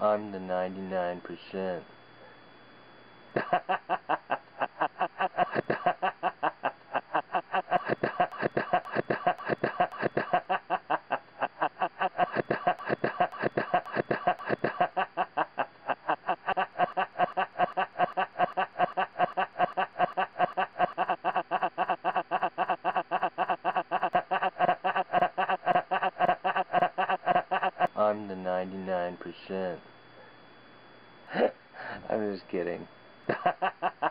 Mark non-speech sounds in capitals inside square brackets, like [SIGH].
I'm the 99%. I'm the 99%. I'm just kidding. [LAUGHS]